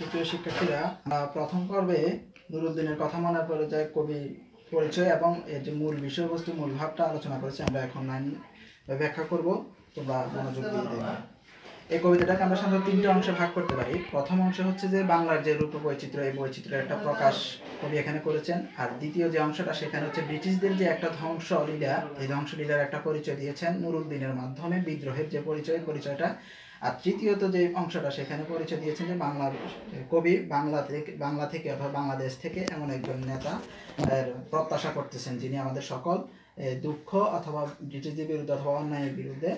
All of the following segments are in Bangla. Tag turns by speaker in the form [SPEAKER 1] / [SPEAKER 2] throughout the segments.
[SPEAKER 1] সুপ্রিয় শিক্ষার্থীরা প্রথম পর্বে নুরুদ্দিনের কথা মনে পড়ে যায় কবি পরিচয় এবং এর যে মূল বিষয়বস্তু, মূল ভাবটা আলোচনা করেছি। আমরা এখন লাইন ব্যাখ্যা করব। তোমরা মনোযোগ দিয়ে দেখবে। এই কবিতাটাকে আমরা সাধারণত তিনটে অংশে ভাগ করতে পারি। প্রথম অংশ হচ্ছে যে, বাংলার যে রূপ বৈচিত্র্য এই বৈচিত্র্যের একটা প্রকাশ কবি এখানে করেছেন। আর দ্বিতীয় যে অংশটা, সেখানে হচ্ছে ব্রিটিশদের যে একটা ধ্বংস লীলা এই ধ্বংস লীলার একটা পরিচয় দিয়েছেন নুরুদ্দিনের মাধ্যমে বিদ্রোহের যে পরিচয়, পরিচয়টা আর তৃতীয়ত যে অংশটা সেখানে পরিচয় দিয়েছেন যে বাংলার কবি বাংলা থেকে বাংলা থেকে অথবা বাংলাদেশ থেকে এমন একজন নেতা প্রত্যাশা করতেছেন যিনি আমাদের সকল দুঃখ অথবা ব্রিটিশদের বিরুদ্ধে অথবা অন্যায়ের বিরুদ্ধে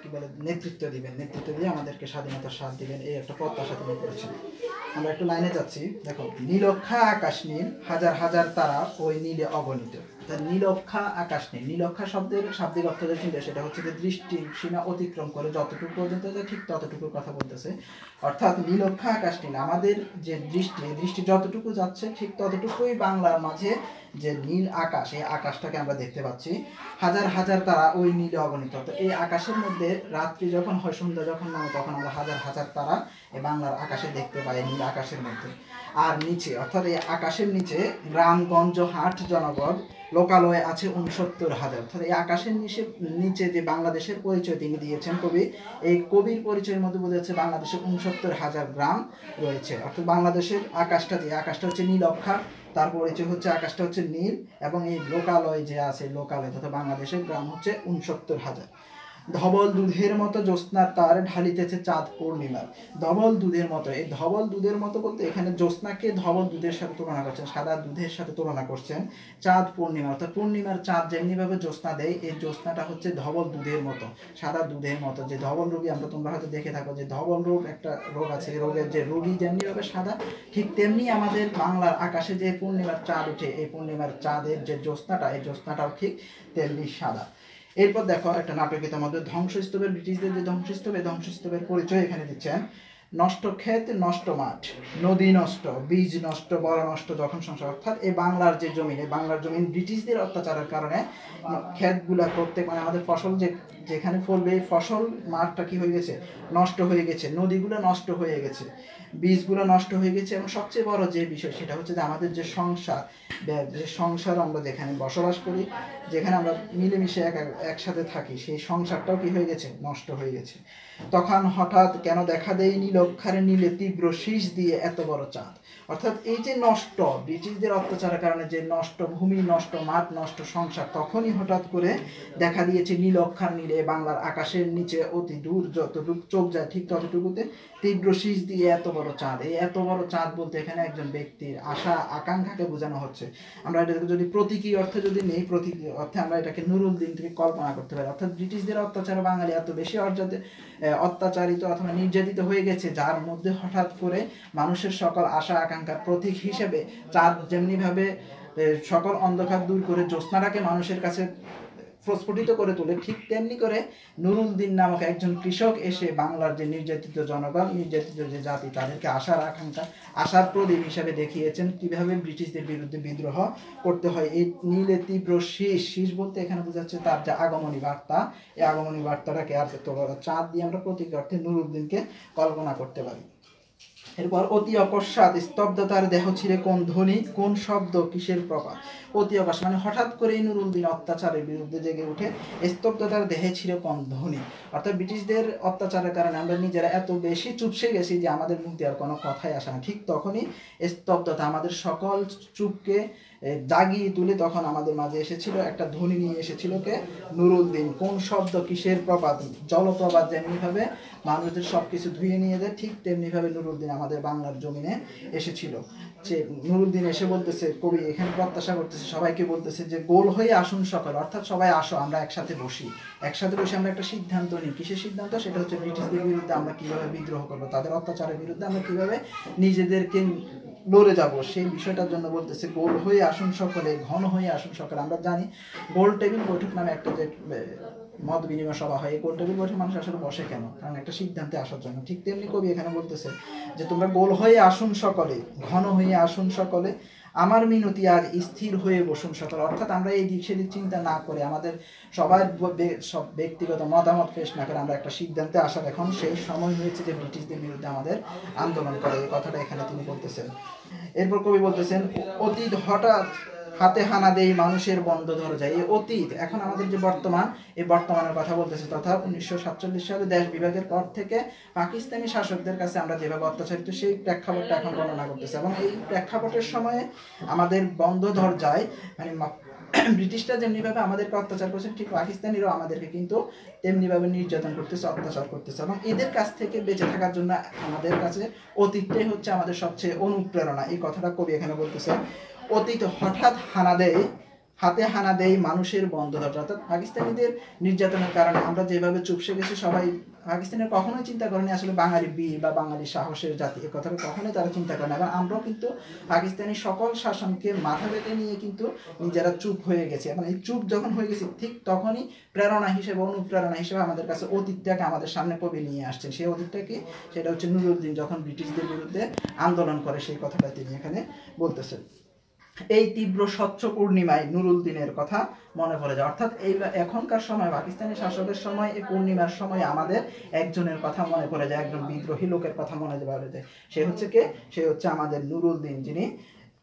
[SPEAKER 1] কি বলে, নেতৃত্ব দিবেন, নেতৃত্ব দিয়ে আমাদেরকে স্বাধীনতার স্বাদ দিবেন, এই একটা প্রত্যাশা তিনি করেছেন। আমরা একটু লাইনে যাচ্ছি। দেখো, নীলক্ষা আকাশ নীল, হাজার হাজার তারা ওই নীলে অগণিত। নীলক্ষা আকাশ নীল নীলক্ষা শব্দের, শাব্দিক অর্থ যে চিন্তা সেটা হচ্ছে যে দৃষ্টি সীমা অতিক্রম করে যতটুকু পর্যন্ত ঠিক ততটুকুর কথা বলতেছে। অর্থাৎ নীলক্ষা আকাশ নীল আমাদের যে দৃষ্টি দৃষ্টি যতটুকু যাচ্ছে, ঠিক ততটুকুই বাংলার মাঝে যে নীল আকাশ, এই আকাশটাকে আমরা দেখতে পাচ্ছি। হাজার হাজার তারা ওই নীলে অগণিত তো এই আকাশের মধ্যে রাত্রি যখন হয়, সন্ধ্যা যখন নামে, তখন আমরা হাজার হাজার তারা এই বাংলার আকাশে দেখতে পাই, নীল আকাশের মধ্যে। আর নিচে, অর্থাৎ এই আকাশের নিচে গ্রামগঞ্জ হাট জনপদ লোকালয়ে আছে উনসত্তর হাজার। অর্থাৎ এই আকাশের নিচে নিচে যে বাংলাদেশের পরিচয় তিনি দিয়েছেন কবি, এই কবির পরিচয়ের মধ্যে বোঝা যাচ্ছে বাংলাদেশের উনসত্তর হাজার গ্রাম রয়েছে। অর্থাৎ বাংলাদেশের আকাশটা যে আকাশটা হচ্ছে নীল অক্ষা তার পরিচয় হচ্ছে আকাশটা হচ্ছে নীল, এবং এই লোকালয় যে আছে, লোকালয় তথা বাংলাদেশের গ্রাম হচ্ছে উনসত্তর হাজার। ধবল দুধের মতো জ্যোৎস্নার তার ঢালিতেছে চাঁদ পূর্ণিমার। ধবল দুধের মতো, এই ধবল দুধের মতো বলতে এখানে জ্যোৎস্নাকে ধবল দুধের সাথে তুলনা করছেন, সাদা দুধের সাথে তুলনা করছেন চাঁদ পূর্ণিমা। অর্থাৎ পূর্ণিমার চাঁদ যেমনিভাবে জ্যোৎস্না দেয়, এই জ্যোৎস্নাটা হচ্ছে ধবল দুধের মতো, সাদা দুধের মতো। যে ধবল রোগী, আমরা তোমরা হয়তো দেখে থাকো যে ধবল রোগ একটা রোগ আছে, এই রোগের যে রোগী যেমনিভাবে সাদা, ঠিক তেমনি আমাদের বাংলার আকাশে যে পূর্ণিমার চাঁদ উঠে, এই পূর্ণিমার চাঁদের যে জ্যোৎস্নাটা, এই জ্যোৎস্নাটাও ঠিক তেমনি সাদা। এরপর দেখো একটা নাটকে তোমাদের ধ্বংসস্তূপের ব্রিটিশদের যে ধ্বংসস্তূপ, এই ধ্বংসস্তূপের পরিচয় এখানে দিচ্ছেন। নষ্ট ক্ষেত, নষ্ট মাঠ, নদী নষ্ট, বীজ নষ্ট, বড় নষ্ট যখন সংসার, অর্থাৎ এই বাংলার যে জমিন, এই বাংলার জমিন ব্রিটিশদের অত্যাচারের কারণে ক্ষেতগুলা করতে মানে আমাদের ফসল যে যেখানে ফলবে, ফসল মাঠটা কি হয়ে গেছে? নষ্ট হয়ে গেছে। নদীগুলো নষ্ট হয়ে গেছে। বীজগুলো নষ্ট হয়ে গেছে এবং সবচেয়ে বড় যে বিষয় সেটা হচ্ছে যে আমাদের যে সংসার যে সংসার আমরা যেখানে বসবাস করি, যেখানে আমরা মিলেমিশে এক এক- একসাথে থাকি, সেই সংসারটাও কি হয়ে গেছে? নষ্ট হয়ে গেছে। তখন হঠাৎ কেন দেখা দেয় নীলক্ষারে নীলে তীব্র শীষ দিয়ে এত বড় চাঁদ। অর্থাৎ এই যে নষ্ট, ব্রিটিশদের অত্যাচারের কারণে যে নষ্ট ভূমি, নষ্ট মাঠ, নষ্ট সংসার, তখনই হঠাৎ করে দেখা দিয়েছে নীলক্ষার নীল নীলে বাংলার আকাশের নিচে অতি দূর যতটুকু চোখ যায় ঠিক ততটুকুতে তীব্র শীষ দিয়ে এত বড় চাঁদ। এই এত বড় চাঁদ বলতে এখানে একজন ব্যক্তির আশা, আকাঙ্ক্ষাকে বোঝানো হচ্ছে। আমরা এটাকে যদি প্রতীকী অর্থে যদি নেই, প্রতীকী অর্থে আমরা এটাকে নুরুল দিন থেকে কল্পনা করতে পারি। অর্থাৎ ব্রিটিশদের অত্যাচারে বাঙালি এত বেশি অর্জাতে অত্যাচারিত অথবা নির্যাতিত হয়ে গেছে, যার মধ্যে হঠাৎ করে মানুষের সকল আশা, আকাঙ্ক্ষার প্রতীক হিসেবে চাঁদ যেমনিভাবে সকল অন্ধকার দূর করে জ্যোৎস্নাটাকে মানুষের কাছে প্রস্ফুটিত করে তোলে। ঠিক তেমনি করে নুরুল দিন নামক একজন কৃষক এসে বাংলার যে নির্যাতিত জনগণ, নির্যাতিত যে জাতি, তাদেরকে আশার আকাঙ্ক্ষা, আশার প্রদীপ হিসাবে দেখিয়েছেন কীভাবে ব্রিটিশদের বিরুদ্ধে বিদ্রোহ করতে হয়। এই নীলে তীব্র শীষ শীষ বলতে এখানে বোঝাচ্ছে তার যে আগমনী বার্তা। এই আগমনী বার্তাটাকে আর তো চাঁদ দিয়ে আমরা প্রতীক অর্থে নুরুদ্দিনকে কল্পনা করতে পারি। এরপর অতি অকস্মাৎ স্তব্ধতার দেহ ছিঁড়ে কোন ধ্বনি, কোন শব্দ, কিসের প্রকাশ অতি অকস্মাৎ মানে হঠাৎ করেই দিন অত্যাচারের বিরুদ্ধে জেগে উঠে স্তব্ধতার দেহে ছিঁড়ে কোন ধ্বনি? অর্থাৎ ব্রিটিশদের অত্যাচারের কারণে আমরা নিজেরা এত বেশি চুপসে গেছি যে আমাদের মুখ দেওয়ার আর কোনো কথাই আসে না। ঠিক তখনই স্তব্ধতা আমাদের সকল চুপকে জাগিয়ে তুলে তখন আমাদের মাঝে এসেছিল, একটা ধ্বনি নিয়ে এসেছিল কে নুরুদ্দিন। কোন শব্দ কিসের প্রপাত? জলপ্রপাত যেমনিভাবে মানুষদের সব কিছু ধুয়ে নিয়ে যায়, ঠিক তেমনিভাবে নুরুদ্দিন আমাদের বাংলার জমিনে এসেছিল। যে নুরুদ্দিন এসে বলতেছে, কবি, এখানে প্রত্যাশা করতেছে, সবাইকে বলতেছে যে গোল হয়ে আসুন সকাল, অর্থাৎ সবাই আসো, আমরা একসাথে বসি। একসাথে বসে আমরা একটা সিদ্ধান্ত নিই। কিসের সিদ্ধান্ত? সেটা হচ্ছে ব্রিটিশদের বিরুদ্ধে আমরা কীভাবে বিদ্রোহ করব, তাদের অত্যাচারের বিরুদ্ধে আমরা কীভাবে নিজেদেরকে লড়ে যাব। সেই বিষয়টার জন্য বলতেছে, গোল হয়ে আসুন সকলে, ঘন হয়ে আসুন সকলে। আমরা জানি গোল টেবিল বৈঠক নামে একটা যে মত বিনিময় সভা হয়, এই গোল টেবিল বৈঠক মানুষ আসলে বসে কেন? কারণ একটা সিদ্ধান্তে আসার জন্য। ঠিক তেমনি কবি এখানে বলতেছে যে, তোমরা গোল হয়ে আসুন সকলে, ঘন হয়ে আসুন সকলে। আমার মিনতি আজ স্থির হয়ে বসুন সকল অর্থাৎ আমরা এই দিক সেদিক চিন্তা না করে আমাদের সবার সব ব্যক্তিগত মতামত পেশ না করে আমরা একটা সিদ্ধান্তে আসার এখন সেই সময় হয়েছে যে ব্রিটিশদের বিরুদ্ধে আমাদের আন্দোলন করে এই কথাটা এখানে তিনি বলতেছেন। এরপর কবি বলতেছেন, অতীত হঠাৎ হাতে হানা দেই মানুষের বন্ধ যায় এই অতীত, এখন আমাদের যে বর্তমান, এই বর্তমানের কথা বলতেছে তথা উনিশশো সাতচল্লিশ সালে দেশ বিভাগের পর থেকে পাকিস্তানি শাসকদের কাছে আমরা যেভাবে অত্যাচারিত, সেই প্রেক্ষাপটটা এখন বর্ণনা করতেছে। এবং এই প্রেক্ষাপটের সময়ে আমাদের বন্ধ দরজায় মানে ব্রিটিশরা যেমনিভাবে আমাদেরকে অত্যাচার করছে, ঠিক পাকিস্তানিরাও আমাদেরকে কিন্তু তেমনিভাবে নির্যাতন করতেছে, অত্যাচার করতেছে। এবং এদের কাছ থেকে বেঁচে থাকার জন্য আমাদের কাছে অতীতটাই হচ্ছে আমাদের সবচেয়ে অনুপ্রেরণা। এই কথাটা কবি এখানে বলতেছে। অতীত হঠাৎ হানা দেয়, হাতে হানা দেয় মানুষের বন্ধ দরজা অর্থাৎ পাকিস্তানিদের নির্যাতনের কারণে আমরা যেভাবে চুপসে গেছি, সবাই পাকিস্তানের কখনোই চিন্তা করেনি আসলে বাঙালি বীর বা বাঙালি সাহসের জাতি। এ কথাটা কখনোই তারা চিন্তা করে না এবং আমরাও কিন্তু পাকিস্তানি সকল শাসনকে মাথা পেতে নিয়ে কিন্তু নিজেরা চুপ হয়ে গেছে। এবং এই চুপ যখন হয়ে গেছে, ঠিক তখনই প্রেরণা হিসেবে, অনুপ্রেরণা হিসেবে আমাদের কাছে অতীতটাকে আমাদের সামনে কবি নিয়ে আসছেন। সেই অতীতটাকে, সেটা হচ্ছে নুরুদ্দিন যখন ব্রিটিশদের বিরুদ্ধে আন্দোলন করে, সেই কথাটা তিনি এখানে বলতেছেন। এই তীব্র স্বচ্ছ পূর্ণিমায় নুরুদ্দিনের কথা মনে পড়ে যায়। অর্থাৎ এই এখনকার সময়, পাকিস্তানি শাসকের সময়, এই পূর্ণিমার সময় আমাদের একজনের কথা মনে পড়ে যায়, একজন বিদ্রোহী লোকের কথা মনে পড়ে যায়। সে হচ্ছে কে? সে হচ্ছে আমাদের নুরুদ্দিন যিনি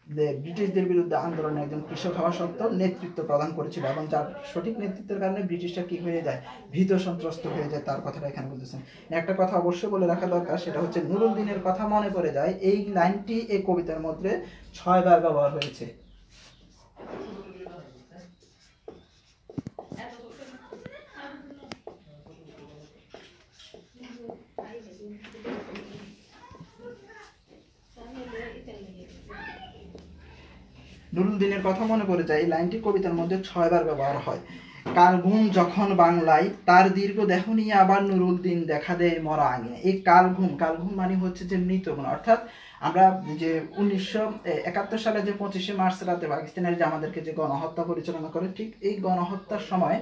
[SPEAKER 1] যে ব্রিটিশদের বিরুদ্ধে আন্দোলনে একজন কৃষক হওয়া সত্ত্বেও নেতৃত্ব প্রদান করেছিল এবং যার সঠিক নেতৃত্বের কারণে ব্রিটিশরা কি হয়ে যায়? ভীত সন্ত্রস্ত হয়ে যায়, তার কথাটা এখানে বলতেছেন। একটা কথা অবশ্যই বলে রাখা দরকার, সেটা হচ্ছে নুরুদ্দিনের কথা মনে পড়ে যায়। এই লাইনটি এই কবিতার মধ্যে ছয়বার ব্যবহার হয়েছে। নুরুদ্দিনের কথা মনে পড়ে যায়, এই লাইনটি কবিতার মধ্যে ছয়বার ব্যবহার হয়। কাল ঘুম যখন বাংলায়, তার দীর্ঘ দেহ নিয়ে আবার নুরুদ্দিন দেখা দেয় মরা আঙিনে এই কাল ঘুম কাল ঘুম মানে হচ্ছে যে মৃত গুণ। অর্থাৎ আমরা যে উনিশশো একাত্তর সালে যে পঁচিশে মার্চ রাতে পাকিস্তানের যে আমাদেরকে যে গণহত্যা পরিচালনা করে, ঠিক এই গণহত্যার সময়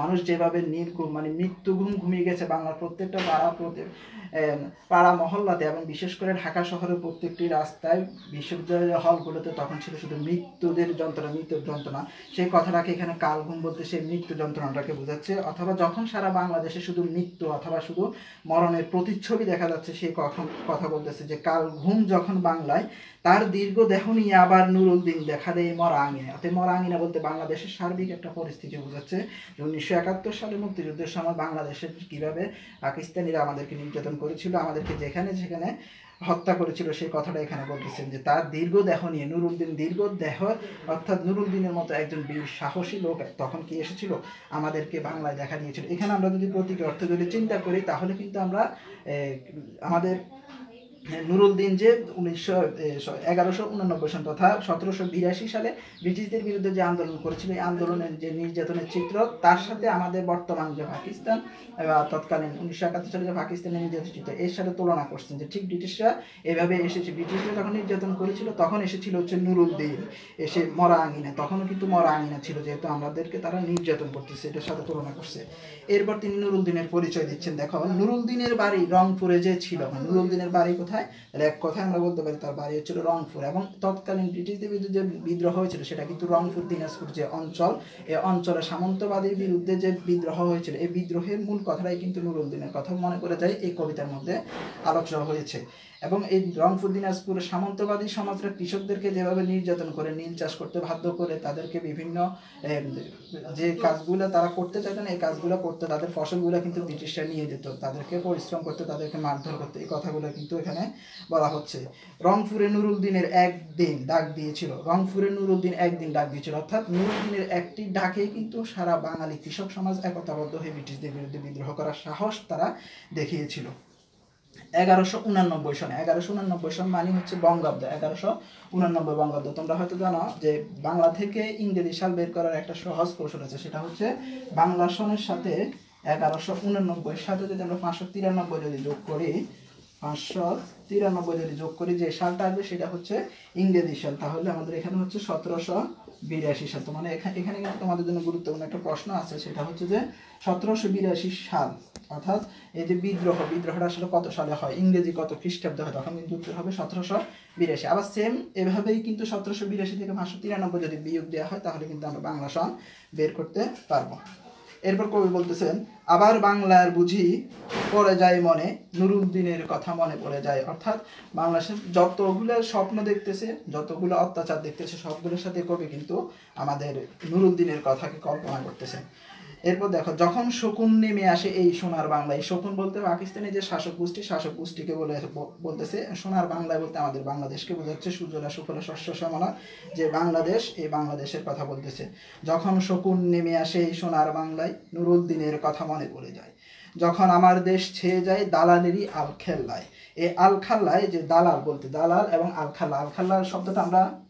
[SPEAKER 1] মানুষ যেভাবে নির্ঘুম মানে মৃত্যু ঘুম ঘুমিয়ে গেছে, বাংলার প্রত্যেকটা পাড়া পাড়া মহল্লাতে এবং বিশেষ করে ঢাকা শহরের প্রত্যেকটি রাস্তায় বিশ্ববিদ্যালয় হলগুলোতে তখন ছিল শুধু মৃত্যুদের যন্ত্রণা, মৃত্যুর যন্ত্রণা। সেই কথাটাকে এখানে কালঘুম বলতে সেই মৃত্যু যন্ত্রণাটাকে বোঝাচ্ছে। অথবা যখন সারা বাংলাদেশে শুধু মৃত্যু অথবা শুধু মরণের প্রতিচ্ছবি দেখা যাচ্ছে সেই কথা কথা বলতেছে যে কাল ঘুম যখন বাংলায় তার দীর্ঘ দেহ নিয়ে আবার নুরুদ্দিন দেখা দেয় মরা আঙিনা অর্থাৎ মরা আঙিনা বলতে বাংলাদেশের সার্বিক একটা পরিস্থিতি বোঝাচ্ছে। যে উনিশশো একাত্তর সালে মুক্তিযুদ্ধের সময় বাংলাদেশের কীভাবে পাকিস্তানিরা আমাদেরকে নির্যাতন করেছিল, আমাদেরকে যেখানে যেখানে হত্যা করেছিল সেই কথাটা এখানে বলতেছেন যে তার দীর্ঘ দেহ নিয়ে নুরুদ্দিন দীর্ঘ দেহ, অর্থাৎ নুরুদ্দিনের মতো একজন বীর সাহসী লোক তখন কি এসেছিল? আমাদেরকে বাংলায় দেখা দিয়েছিল। এখানে আমরা যদি প্রতীকী অর্থ যদি চিন্তা করি, তাহলে কিন্তু আমরা আমাদের নুরুদ্দিন যে উনিশশো এগারোশো উনানব্বই তথা সতেরোশো বিরাশি সালে ব্রিটিশদের বিরুদ্ধে যে আন্দোলন করেছিল, এই আন্দোলনের যে নির্যাতনের চিত্র, তার সাথে আমাদের বর্তমান যে পাকিস্তান তৎকালীন উনিশশো একাত্তর সালে যে পাকিস্তানের নির্যাতন চিত্র, এর সাথে তুলনা করছেন যে ঠিক ব্রিটিশরা এভাবে এসেছে। ব্রিটিশরা যখন নির্যাতন করেছিল, তখন এসেছিল হচ্ছে নুরুদ্দিন এসে মরা আঙিনা তখনও কিন্তু মরা আঙিনা ছিল, যেহেতু আমাদেরকে তারা নির্যাতন করতেছে, এটার সাথে তুলনা করছে। এরপর তিনি নুরুদ্দিনের পরিচয় দিচ্ছেন। দেখো নুরুদ্দিনের বাড়ি রংপুরে যে ছিল নুরুদ্দিনের বাড়ি কোথায়? তাহলে এক কথায় আমরা বলতে পারি তার বাড়ি হচ্ছিল রংপুর এবং তৎকালীন ব্রিটিশদের বিরুদ্ধে যে বিদ্রোহ হয়েছিল, সেটা কিন্তু রংপুর, দিনাজপুর যে অঞ্চল, এ অঞ্চলে সামন্তবাদীর বিরুদ্ধে যে বিদ্রোহ হয়েছিল, এই বিদ্রোহের মূল কথাটাই কিন্তু নুরুল দিনের কথা মনে করে যায়, এই কবিতার মধ্যে আলোচনা হয়েছে। এবং এই রংপুর দিনাজপুরের সামন্তবাদী সমাজরা কৃষকদেরকে যেভাবে নির্যাতন করে, নীল চাষ করতে বাধ্য করে, তাদেরকে বিভিন্ন যে কাজগুলো তারা করতে চাইতেন, এই কাজগুলো করতে তাদের ফসলগুলো কিন্তু ব্রিটিশরা নিয়ে যেত। তাদেরকে পরিশ্রম করতে, তাদেরকে মারধর করতে, এই কথাগুলো কিন্তু এখানে বলা হচ্ছে। রংপুরে নুরুল নুরুদ্দিনের একদিন ডাক দিয়েছিল। রংপুরে নুরুদ্দিন একদিন ডাক দিয়েছিল। অর্থাৎ নুরুদ্দিনের একটি ডাকেই কিন্তু সারা বাঙালি কৃষক সমাজ একতাবদ্ধ হয়ে ব্রিটিশদের বিরুদ্ধে বিদ্রোহ করার সাহস তারা দেখিয়েছিল। এগারোশো উনানব্বই সনে। এগারোশো উনানব্বই সন মানে হচ্ছে বঙ্গাব্দ, এগারোশো উনানব্বই বঙ্গাব্দ। তোমরা হয়তো জানো যে বাংলা থেকে ইংরেজি সাল বের করার একটা সহজ কৌশল আছে, সেটা হচ্ছে বাংলা সনের সাথে এগারোশো উনানব্বই সাথে যদি আমরা পাঁচশো তিরানব্বই যদি যোগ করি, পাঁচশো তিরানব্বই যদি যোগ করি, যে সালটা আসবে সেটা হচ্ছে ইংরেজি সাল। তাহলে আমাদের এখানে হচ্ছে সতেরোশো বিরাশি সাল। মানে এখানে এখানে কিন্তু তোমাদের জন্য গুরুত্বপূর্ণ একটা প্রশ্ন আছে, সেটা হচ্ছে যে সতেরোশো বিরাশি সাল, অর্থাৎ এই যে বিদ্রোহ, বিদ্রোহটা আসলে কত সালে হয়? ইংরেজি কত খ্রিস্টাব্দ হয়? তখন কিন্তু উত্তর হবে সতেরোশো বিরাশি। আবার সেম এভাবেই কিন্তু সতেরোশো বিরাশি থেকে পাঁচশো তিরানব্বই যদি বিয়োগ দেওয়া হয়, তাহলে কিন্তু আমরা বাংলা সন বের করতে পারব। এরপর কবি বলতেছেন, আবার বাংলার বুঝি পড়ে যায় মনে, নুরুদ্দিনের কথা মনে পড়ে যায়। অর্থাৎ বাংলাদেশের যতগুলো স্বপ্ন দেখতেছে, যতগুলো অত্যাচার দেখতেছে, সবগুলোর সাথে কবি কিন্তু আমাদের নুরুদ্দিনের কথাকে কল্পনা করতেছে এরপর দেখো, যখন শকুন নেমে আসে এই সোনার বাংলায়, শকুন বলতে পাকিস্তানি যে শাসক গোষ্ঠী, শাসক গোষ্ঠীকে বলে বলতেছে, সোনার বাংলায় বলতে আমাদের বাংলাদেশকে বোঝাচ্ছে সুজলা সুফলা শস্য শ্যামলা যে বাংলাদেশ এই বাংলাদেশের কথা বলতেছে। যখন শকুন নেমে আসে এই সোনার বাংলায়, নুরুদ্দিনের কথা মনে পড়ে যায়। যখন আমার দেশ ছেয়ে যায়, দালালেরই আলখেল্লায়। এই আলখাল্লায় যে দালাল বলতে, দালাল এবং আলখাল্লা আলখাল্লা শব্দটা আমরা এই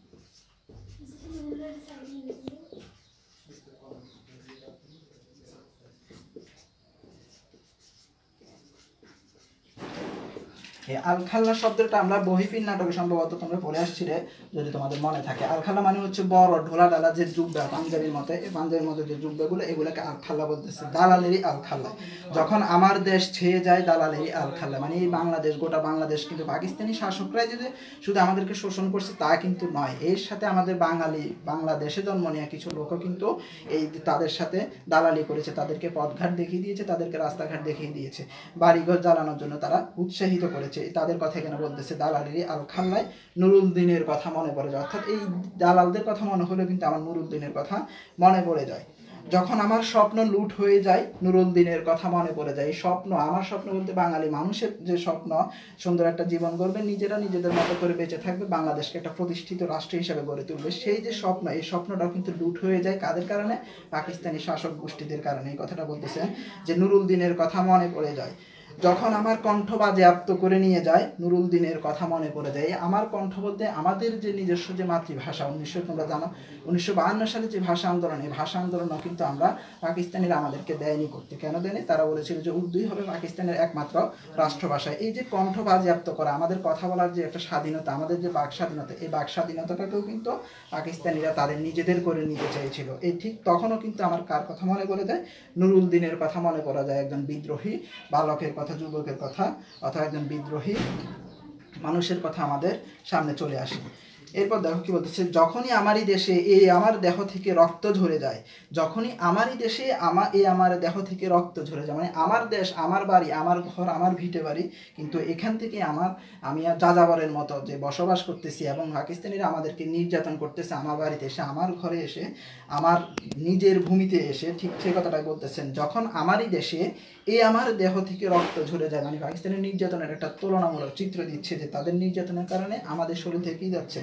[SPEAKER 1] আলখাল্লা শব্দটা আমরা বহিফিন নাটকে সম্ভবত তোমরা পড়ে আসছিলে, যদি তোমাদের মনে থাকে। আলখাল্লা মানে হচ্ছে বড়, ঢোলা, ডালা যে জুব্বা পাঞ্জাবির মতে পাঞ্জাবির মতো যে জুব্বাগুলো এগুলোকে আলখাল্লা বলতেছে। দালালেরই আলখাল্লা। যখন আমার দেশ ছেয়ে যায়, দালালেরই আলখাল্লা। মানে এই বাংলাদেশ, গোটা বাংলাদেশ, কিন্তু পাকিস্তানি শাসকরাই যদি শুধু আমাদেরকে শোষণ করছে, তা কিন্তু নয়। এর সাথে আমাদের বাঙালি, বাংলাদেশে জন্ম নেওয়া কিছু লোকও কিন্তু এই তাদের সাথে দালালি করেছে। তাদেরকে পথঘাট দেখিয়ে দিয়েছে, তাদেরকে রাস্তাঘাট দেখিয়ে দিয়েছে। বাড়িঘর জ্বালানোর জন্য তারা উৎসাহিত করেছে। তাদের কথা এখানে বলতেছে দালালেরই আল খাল্লায় নুরুদ্দিনের কথা মনে পড়ে যায়। অর্থাৎ এই দালালদের কথা মনে হলে কিন্তু আমার নুরুদ্দিনের কথা মনে পড়ে যায়। যখন আমার স্বপ্ন লুট হয়ে যায়, নুরুদ্দিনের কথা মনে পড়ে যায়। এই স্বপ্ন, আমার স্বপ্ন বলতে বাঙালি মানুষের যে স্বপ্ন, সুন্দর একটা জীবন গড়বে, নিজেরা নিজেদের মতো করে বেঁচে থাকবে, বাংলাদেশকে একটা প্রতিষ্ঠিত রাষ্ট্র হিসেবে গড়ে তুলবে। সেই যে স্বপ্ন, এই স্বপ্নটাও কিন্তু লুট হয়ে যায়। কাদের কারণে? পাকিস্তানি শাসক গোষ্ঠীদের কারণে। এই কথাটা বলতেছে যে নুরুদ্দিনের কথা মনে পড়ে যায়। যখন আমার কণ্ঠ বাজেয়াপ্ত করে নিয়ে যায় নুরুল দিনের কথা মনে পড়ে যায়, আমার কণ্ঠ বলতে আমাদের যে নিজস্ব যে মাতৃভাষা, উনিশশো, তোমরা জানো, উনিশশো বাহান্ন সালে যে ভাষা আন্দোলন, এই ভাষা আন্দোলনও কিন্তু আমরা পাকিস্তানিরা আমাদেরকে দেয়নি করতে। কেন দেয়নি? তারা বলেছিল যে উর্দুই হবে পাকিস্তানের একমাত্র রাষ্ট্রভাষা। এই যে কণ্ঠ বাজেয়াপ্ত করা, আমাদের কথা বলার যে একটা স্বাধীনতা, আমাদের যে বাক স্বাধীনতা, এই বাক স্বাধীনতাটাকেও কিন্তু পাকিস্তানিরা তাদের নিজেদের করে নিতে চেয়েছিল এই ঠিক তখনও কিন্তু আমার কার কথা মনে করে দেয় নুরুল দিনের কথা মনে করা যায়। একজন বিদ্রোহী, বালকের কথা যুবকের কথা অথবা একজন বিদ্রোহী মানুষের কথা আমাদের সামনে চলে আসে। এরপর দেখো কি বলতেছে, যখনই আমারই দেশে এই আমার দেহ থেকে রক্ত ঝরে যায়, যখনই আমারই দেশে আমার এই আমার দেহ থেকে রক্ত ঝরে যায় মানে আমার দেশ, আমার বাড়ি, আমার ঘর, আমার ভিটে বাড়ি, কিন্তু এখান থেকে আমার, আমি আর যাযাবরের মতো যে বসবাস করতেছি এবং পাকিস্তানিরা আমাদেরকে নির্যাতন করতেছে, আমার বাড়িতে এসে, আমার ঘরে এসে, আমার নিজের ভূমিতে এসে, ঠিক সেই কথাটাই বলতেছেন, যখন আমারই দেশে এই আমার দেহ থেকে রক্ত ঝরে যায়। মানে পাকিস্তানের নির্যাতনের একটা তুলনামূলক চিত্র দিচ্ছে যে তাদের নির্যাতনের কারণে আমাদের শরীর থেকেই যাচ্ছে,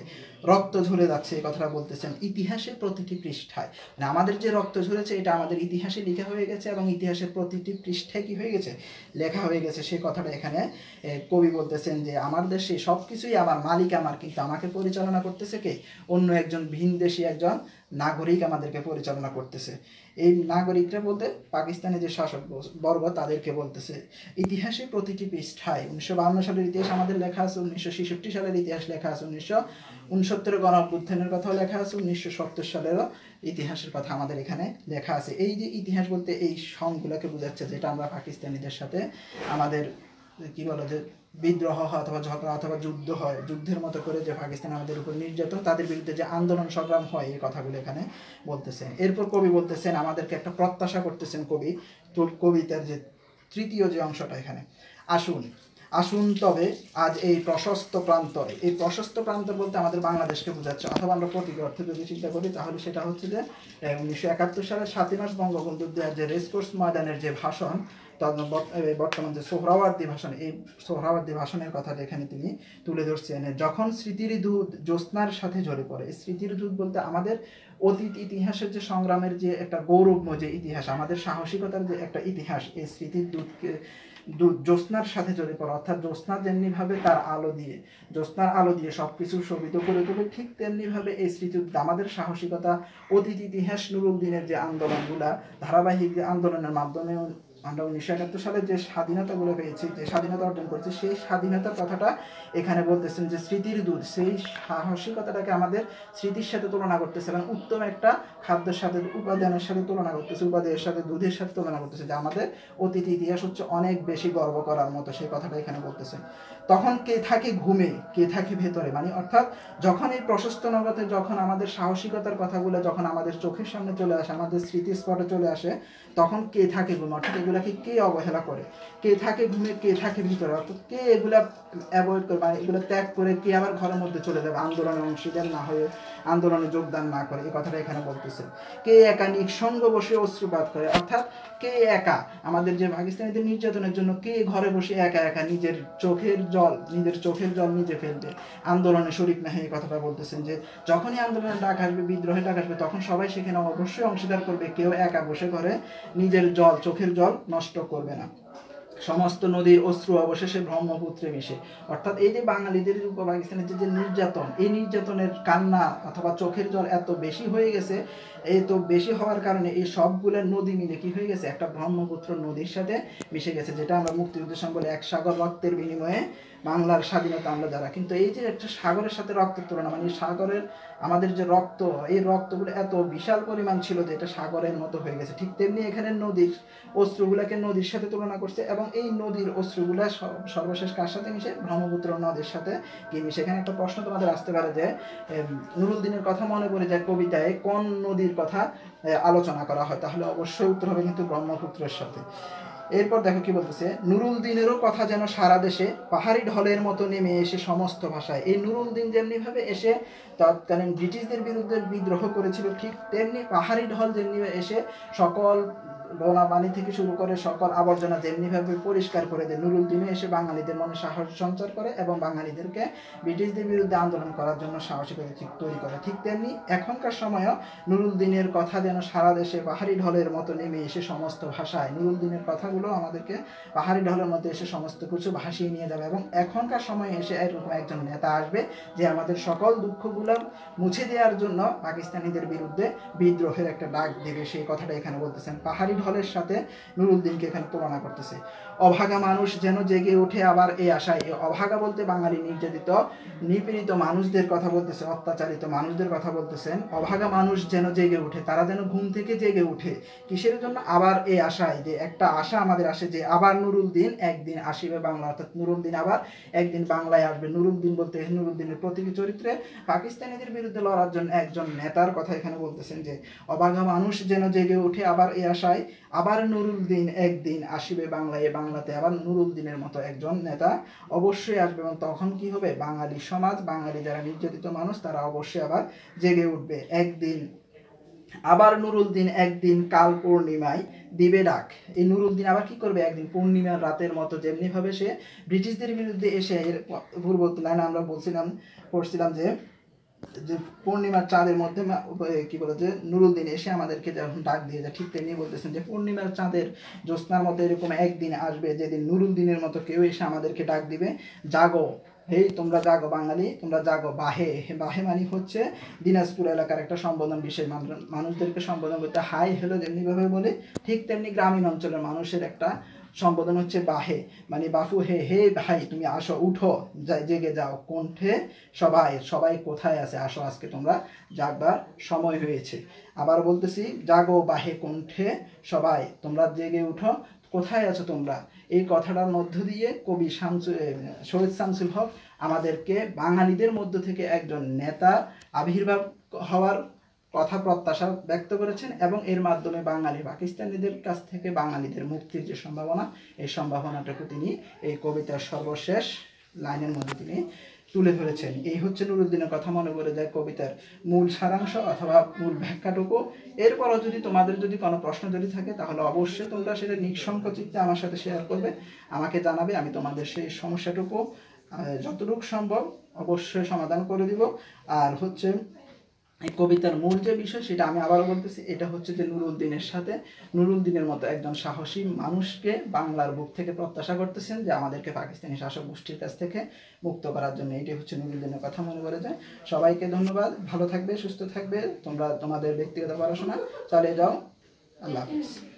[SPEAKER 1] রক্ত ঝরে যাচ্ছে এই কথাটা বলতেছেন ইতিহাসে প্রতিটি পৃষ্ঠায়। মানে আমাদের যে রক্ত ঝরেছে, এটা আমাদের ইতিহাসে লেখা হয়ে গেছে এবং ইতিহাসের প্রতিটি পৃষ্ঠায় কি হয়ে গেছে? লেখা হয়ে গেছে। সেই কথাটা এখানে কবি বলতেছেন যে, আমার দেশে সব কিছুই আমার মালিক আমার, কিন্তু আমাকে পরিচালনা করতেছে কে? অন্য একজন ভিন দেশি একজন নাগরিক আমাদেরকে পরিচালনা করতেছে। এই নাগরিকরা বলতে পাকিস্তানের যে শাসক বর্গ, তাদেরকে বলতেছে। ইতিহাসে প্রতিটি পৃষ্ঠায় উনিশশো বাহান্ন সালের ইতিহাস আমাদের লেখা আছে, উনিশশো ছেষট্টি সালের ইতিহাস লেখা আছে, উনিশশো উনসত্তরের গণ অভ্যুত্থানের কথাও লেখা আছে, উনিশশো সত্তর সালেরও ইতিহাসের কথা আমাদের এখানে লেখা আছে। এই যে ইতিহাস বলতে এই সংগুলোকে বোঝাচ্ছে যেটা আমরা পাকিস্তানিদের সাথে আমাদের, কি বলো যে বিদ্রোহ হয় অথবা ঝগড়া অথবা যুদ্ধ হয়, যুদ্ধের মতো করে যে পাকিস্তান আমাদের উপর নির্যাতন, তাদের বিরুদ্ধে যে আন্দোলন সংগ্রাম হয়, এই কথাগুলো এখানে বলতেছেন। এরপর কবি বলতেছেন, আমাদেরকে একটা প্রত্যাশা করতেছেন কবি তো কবিতার যে তৃতীয় যে অংশটা এখানে। আসুন আসুন তবে আজ এই প্রশস্ত প্রান্তরে। এই প্রশস্ত প্রান্তর বলতে আমাদের বাংলাদেশকে বোঝাচ্ছে, অথবা আমরা প্রতীক অর্থে যদি চিন্তা করি, তাহলে সেটা হচ্ছে যে উনিশশো একাত্তর সালে সাতই মার্চ বঙ্গবন্ধুর যে রেসকোর্স ময়দানের যে ভাষণ বর্তমান যে সোহরাওয়ার্দী ভাষণ, এই সোহরাওয়ার্দী ভাষণের কথা এখানে তিনি তুলে ধরছেন। যখন স্মৃতির দুধ জ্যোৎস্নার সাথে ঝরে পড়ে স্মৃতির দুধ বলতে আমাদের অতীত ইতিহাসের যে সংগ্রামের যে একটা গৌরবময় যে ইতিহাস, আমাদের সাহসিকতার যে একটা ইতিহাস, এই স্মৃতির দুধকে জ্যোৎস্নার সাথে জড়িয়ে পড়ে, অর্থাৎ জ্যোৎস্না যেমনিভাবে তার আলো দিয়ে, জ্যোৎস্নার আলো দিয়ে সব কিছু শোভিত করে তোলে, ঠিক তেমনিভাবে এই স্মৃতি আমাদের সাহসিকতা, অতীত ইতিহাস নুরুল দিনের যে আন্দোলনগুলা, ধারাবাহিক যে আন্দোলনের মাধ্যমে আমরা উনিশশো একাত্তর সালে যে স্বাধীনতাগুলো পেয়েছি, যে স্বাধীনতা অর্জন করেছি, সেই স্বাধীনতার কথাটা এখানে বলতেছেন যে স্মৃতির দুধ, সেই সাহসিকতাটাকে আমাদের স্মৃতির সাথে তুলনা করতেছে এবং উত্তম একটা খাদ্যের সাথে, উপাদানের সাথে তুলনা করতেছে উপাদানের সাথে, দুধের সাথে তুলনা করতেছে, যে আমাদের অতীত ইতিহাস হচ্ছে অনেক বেশি গর্ব করার মতো সেই কথাটা এখানে বলতেছেন। তখন কে থাকে ঘুমে, কে থাকে ভেতরে? মানে অর্থাৎ যখন এই প্রশস্ত নগতে যখন আমাদের সাহসিকতার কথাগুলো যখন আমাদের চোখের সামনে চলে আসে, আমাদের স্মৃতিস্পটে চলে আসে, তখন কে থাকে ঘুমে? অর্থাৎ এগুলাকে কে অবহেলা করে? কে থাকে ঘুমে, কে থাকে ভিতরে? অর্থাৎ কে এগুলা অ্যাভয়েড করে মানে এগুলো ত্যাগ করে কে আবার ঘরের মধ্যে চলে যাবে? আন্দোলনে অংশীদার না হয়ে আন্দোলনে যোগদান না করে, এই কথাটা এখানে বলতেছে। কে একা নিঃসঙ্গ বসে অশ্রুপাত করে? অর্থাৎ কে একা? আমাদের যে পাকিস্তানিদের নির্যাতনের জন্য কে ঘরে বসে একা একা নিজের চোখের জল, নিজের চোখের জল নিজে ফেলবে? আন্দোলনে শরিক না হয়ে এই কথাটা বলতেছেন যে, যখনই আন্দোলনে ডাক আসবে, বিদ্রোহে ডাক আসবে, তখন সবাই সেখানে অবশ্যই অংশীদার করবে। কেউ একা বসে ঘরে নিজের জল, চোখের জল নষ্ট করবে না। সমস্ত নদীর অশ্রু অবশেষে ব্রহ্মপুত্রে মিশে। অর্থাৎ এই যে বাঙালিদের পাকিস্তানের যে নির্যাতন, এই নির্যাতনের কান্না অথবা চোখের জল এত বেশি হয়ে গেছে এই তো বেশি হওয়ার কারণে এই সবগুলো নদী মিলে কি হয়ে গেছে? একটা ব্রহ্মপুত্র নদীর সাথে মিশে গেছে, যেটা আমরা মুক্তিযুদ্ধের সময় বলে এক সাগর রক্তের বিনিময়ে বাংলার স্বাধীনতা আমরা যারা। কিন্তু এই যে একটা সাগরের সাথে রক্তের তুলনা মানে সাগরের আমাদের যে রক্ত, এই রক্তগুলো এত বিশাল পরিমাণ ছিল যে এটা সাগরের মতো হয়ে গেছে। ঠিক তেমনি এখানে নদীর অস্ত্রগুলোকে নদীর সাথে তুলনা করছে এবং এই নদীর অস্ত্রগুলা সর্বশেষ কার সাথে মিশে? ব্রহ্মপুত্র নদীর সাথে কি মিশে? এখানে একটা প্রশ্ন তোমাদের আসতে পারে যে নুরুদ্দিনের কথা মনে পড়ে যায় কবিতায়, কোন নদীর কথা আলোচনা করা হয়। তাহলে অবশ্যই উত্তর হবে কিন্তু ব্রহ্মপুত্রের সাথে। এরপর দেখো কি বলতেছে, নুরুল দিনেরও কথা যেন সারা দেশে পাহাড়ি ঢলের মতো নেমে এসে সমস্ত ভাষায়। এই নুরুল দিন যেমনিভাবে এসে তৎকালীন ব্রিটিশদের বিরুদ্ধে বিদ্রোহ করেছিল, ঠিক তেমনি পাহাড়ি ঢল যেমনি এসে সকল পানি থেকে শুরু করে সকল আবর্জনা যেমনিভাবে পরিষ্কার করে দেয়, নুরুল দিনে এসে বাঙালিদের মনে সাহস সঞ্চার করে এবং বাঙালিদেরকে ব্রিটিশদের বিরুদ্ধে আন্দোলন করার জন্য সাহসিকতা তৈরি করে। ঠিক তেমনি এখনকার সময়ও নুরুল দিনের কথা যেন সারা দেশে পাহাড়ি ঢলের মতো নেমে এসে সমস্ত ভাষায়, নুরুল দিনের কথাগুলো আমাদেরকে পাহাড়ি ঢলের মধ্যে এসে সমস্ত কিছু ভাসিয়ে নিয়ে যাবে এবং এখনকার সময়ে এসে এরকম একজন নেতা আসবে যে আমাদের সকল দুঃখগুলো মুছে দেওয়ার জন্য পাকিস্তানিদের বিরুদ্ধে বিদ্রোহের একটা ডাক দেবে। সেই কথাটা এখানে বলতেছেন। পাহাড়ি ঢলের সাথে নুরুদ্দিনকে এখানে তুলনা করতেছে। অভাগা মানুষ যেন জেগে ওঠে আবার এই আশায়। অভাগা বলতে বাঙালি নির্যাতিত, নিপীড়িত মানুষদের কথা বলতেছে অত্যাচারিত মানুষদের কথা বলতেছেন। অভাগা মানুষ যেন জেগে ওঠে, তারা যেন ঘুম থেকে জেগে ওঠে। কিসের জন্য আবার এই আশায়? যে একটা আশা আমাদের আসে যে আবার নুরুল দিন, একদিন আসিবে বাংলা, অর্থাৎ নুরুল দিন আবার একদিন বাংলায় আসবে। নুরুল দিন বলতে নুরুল দিনের প্রতীকী চরিত্রে পাকিস্তানিদের বিরুদ্ধে লড়ার জন্য একজন নেতার কথা এখানে বলতেছেন যে, অভাগা মানুষ যেন জেগে ওঠে আবার এই আশায়। আবার নুরুল দিন একদিন আসিবে বাংলায় বাংলাতে আবার নুরুল দিনের মতো একজন নেতা অবশ্যই আসবে এবং তখন কি হবে বাঙালি সমাজ বাঙালি যারা নির্যাতিত মানুষ তারা অবশ্যই আবার জেগে উঠবে একদিন আবার নুরুল দিন একদিন কাল পূর্ণিমায় দিবে ডাক এই নুরুল দিন আবার কি করবে একদিন পূর্ণিমার রাতের মতো যেমনিভাবে সে ব্রিটিশদের বিরুদ্ধে এসে এর পূর্ব লাইনে আমরা বলছিলাম পড়ছিলাম যে যে পূর্ণিমার চাঁদের মধ্যে কি বলে যে নুরুল দিন এসে আমাদেরকে যখন ডাক দিয়ে যায়, ঠিক তেমনি বলতেছেন যে পূর্ণিমার চাঁদের জ্যোৎস্নার মধ্যে এরকম একদিন আসবে যেদিন নুরুল দিনের মতো কেউ এসে আমাদেরকে ডাক দিবে, জাগো, হেই, তোমরা জাগো বাঙালি, তোমরা জাগো বাহে। বাহে মানে হচ্ছে দিনাজপুর এলাকার একটা সম্বোধন বিশেষ মানুষদেরকে সম্বোধন করতে হাই হ্যালো যেমনিভাবে বলে, ঠিক তেমনি গ্রামীণ অঞ্চলের মানুষের একটা সম্বোধন হচ্ছে বাহে। মানে বাফু হে হে ভাই তুমি আসো উঠো জেগে যাও। কণ্ঠে সবাই সবাই কোথায় আছে? আসো আজকে তোমরা জাগবার সময় হয়েছে। আবার বলতেছি জাগো বাহে কণ্ঠে সবাই তোমরা জেগে উঠো। কোথায় আছো তোমরা? এই কথাটার মধ্য দিয়ে কবি শামসু এ, শহীদ শামসুল হক আমাদেরকে বাঙালিদের মধ্য থেকে একজন নেতা আবির্ভাব হওয়ার কথা প্রত্যাশা ব্যক্ত করেছেন এবং এর মাধ্যমে বাঙালি পাকিস্তানিদের কাছ থেকে বাঙালিদের মুক্তির যে সম্ভাবনা, এই সম্ভাবনাটুকু তিনি এই কবিতার সর্বশেষ লাইনের মধ্যে তিনি তুলে ধরেছেন। এই হচ্ছে নুরুদ্দিনের কথা, মনে করে যায় কবিতার মূল সারাংশ অথবা মূল ব্যাখ্যাটুকু। এরপরও যদি তোমাদের যদি কোনো প্রশ্ন যদি থাকে, তাহলে অবশ্যই তোমরা সেটা নিঃসংকোচিত্তে আমার সাথে শেয়ার করবে। আমাকে জানাবে, আমি তোমাদের সেই সমস্যাটুকু যতটুকু সম্ভব অবশ্যই সমাধান করে দিব। আর হচ্ছে এই কবিতার মূল যে বিষয় সেটা আমি আবারও বলতেছি, এটা হচ্ছে যে নুরুদ্দিনের সাথে। নুরুদ্দিনের মতো একজন সাহসী মানুষকে বাংলার বুক থেকে প্রত্যাশা করতেছেন যে আমাদেরকে পাকিস্তানি শাসক গোষ্ঠীর কাছ থেকে মুক্ত করার জন্য। এটি হচ্ছে নুরুদ্দিনের কথা মনে করে যায়। সবাইকে ধন্যবাদ। ভালো থাকবে, সুস্থ থাকবে। তোমরা তোমাদের ব্যক্তিগত পড়াশোনা চালিয়ে যাও। আল্লাহ হাফিজ।